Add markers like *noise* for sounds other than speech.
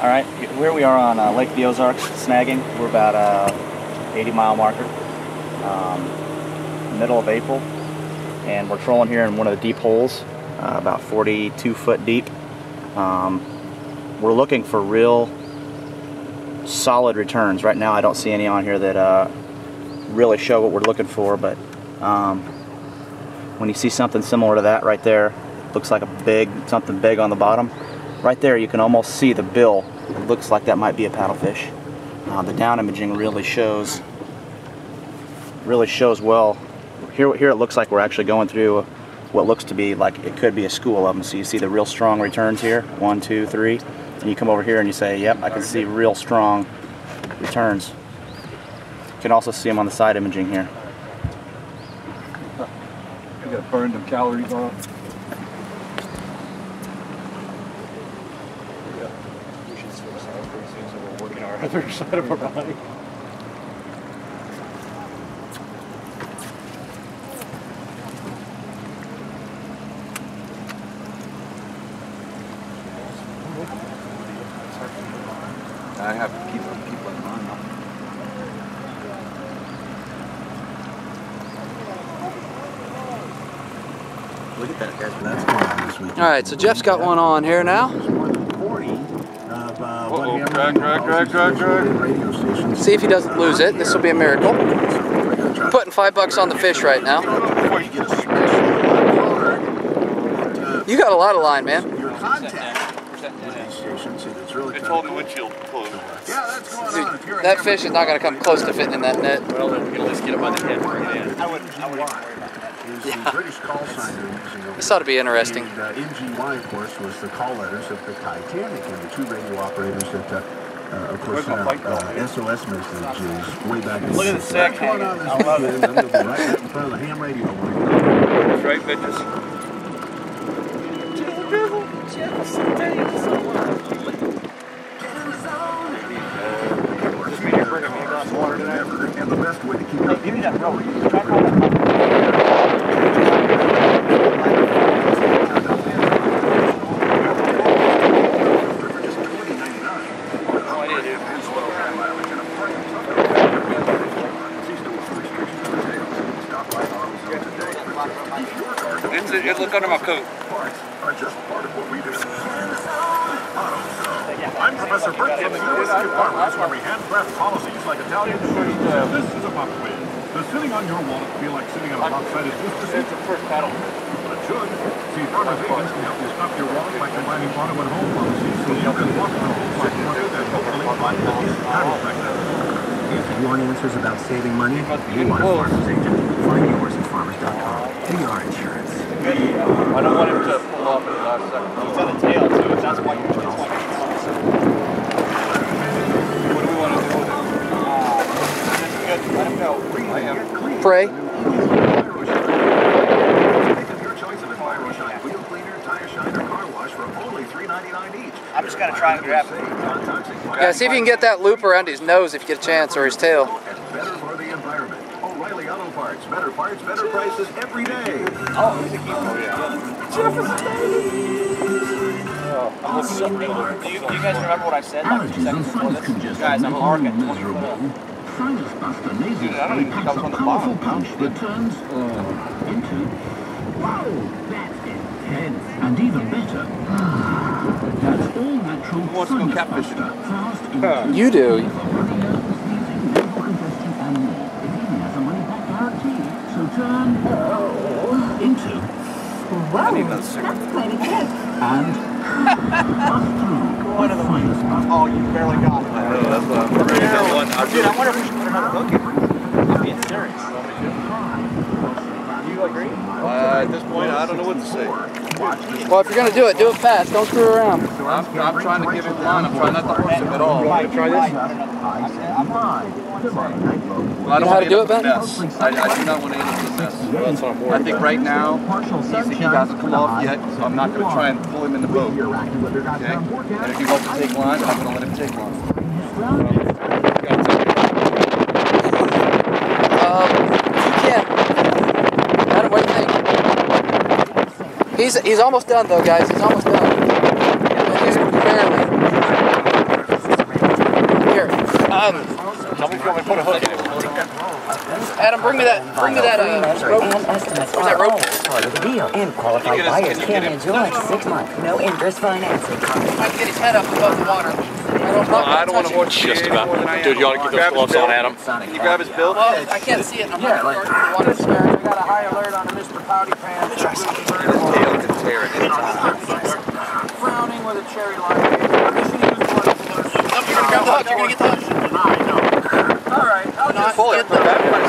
All right, here we are on uh, Lake the Ozarks snagging. We're about a 80 mile marker, um, middle of April, and we're trolling here in one of the deep holes, uh, about 42 foot deep. Um, we're looking for real solid returns. Right now I don't see any on here that uh, really show what we're looking for, but um, when you see something similar to that right there, looks like a big, something big on the bottom, right there you can almost see the bill. It looks like that might be a paddlefish. Uh, the down imaging really shows really shows well. Here, here it looks like we're actually going through what looks to be like it could be a school of them. So you see the real strong returns here, one, two, three, and you come over here and you say, yep, I can see real strong returns. You can also see them on the side imaging here. You gotta burn them calories off. We should switch sides pretty soon so we're working our *laughs* other side of our body. I have to keep keep in mind. Look at that, guys. That's going on this weekend. All right, so Jeff's got one on here now. Uh, Uh-oh, one hammer drag, drag, drag, drag, drag. See if he doesn't lose it. This will be a miracle. Putting five bucks on the fish right now. You get a special card, You got a lot of line, man. your contact radio station, see, that's really It's holding the windshield closed. Yeah, that's going Dude, on. If that fish is not going to come close to fitting in that net. Well, then we can at least get it by the head and bring it in. I wouldn't, I wouldn't MGY worry about that. is the British call sign they're using over This ought to be interesting. And, uh, MGY, of course, was the call letters of the Titanic and the two radio operators that, uh, uh, of course, Where's my sent fight uh. SOS messages way back in Look at the sack That's going on hanging. this I love it. I'm going to be right up in front of the ham radio line. That's right, bitches. Just me bringing me a glass of water tonight. And the best way to keep Hey, give me that rope. Try to call that. It, look under my coat. are just part of what we do. I'm Professor Burt from the University of Farmers, where we handcraft policies like Italian food. This is a quiz. Does sitting on your wallet feel like sitting on a booster seat? It's the first paddle. But it should. See, Farmers agents can help you stop your wallet by combining auto and home policies so you can walk home like and hopefully the paddle factor. If you want answers about saving money, you want a farmer's agent. Find yours at farmers.com. VR Insurance. I don't want him to pull off at the last second. He's on the tail too. That's why you're. That's why you're. What do we want to do uh, with it? Just good. Let him go. I am. Pray. Make your choice of Enviro Shine wheel cleaner, tire shine, or car wash for only $3.99 each. I'm just gonna try and grab it. Yeah, see if you can get that loop around his nose if you get a chance, or his tail. Better Parts. Better prices every day. Oh, he's a keeper. I'm so, do, you, do you guys remember what I said like two seconds before this? Guys, I'm at 20. Sinus Buster nasal was on the powerful pouch that turns into. Whoa, that's intense. And even better, that's all natural Sinus? Buster. Fast, easy, You do. using no congestion and more. It even has a money back turn into I need another cigarette. and bust through with Sinus Buster. Oh, you barely got it. I know, that's what I'm ready to one. I Dude, I wonder if we should put another hook in. I'm being serious. Do you agree? Uh, at this point, I don't know what to say. Well, if you're going to do it, do it fast. Don't screw around. I'm, I'm trying to give him line. I'm trying not to force him at all. Right, Try right. this. I'm, I'm, Well, I don't know want how to to do it, up with a Ben? I, I do not want to end up with a mess. That's what I'm worried I think right now, he's, he hasn't come off yet, so I'm not going to try and pull him in the boat. Okay? And if he wants to take line, I'm going to let him take line. He's he's almost done though, guys. He's almost done. He's barely. Here. Um. Adam, bring me that. Bring me that. Uh, rope. That rope? Part of the deal, and qualified buyers can enjoy six months, no interest financing. I can get his head up above the water. I don't, well, I don't want to watch just about. Dude, you ought to get those gloves on, Adam. Can you grab his bill? Well, I can't see it. I'm yeah, like, we got a high alert on Mr. Pouty Pants. Tail can tear it. Frowning with a cherry light. Permission to use water Nope, you're going to grab the hook. You're to get the hook. All right. I'll it. get the,